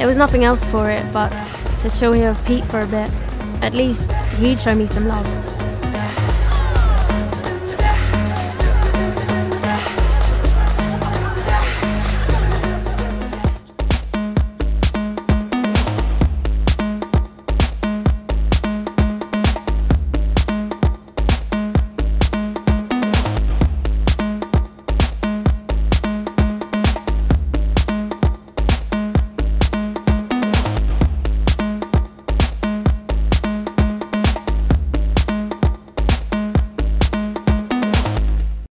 There was nothing else for it but to chill here with Pete for a bit. At least he'd show me some love.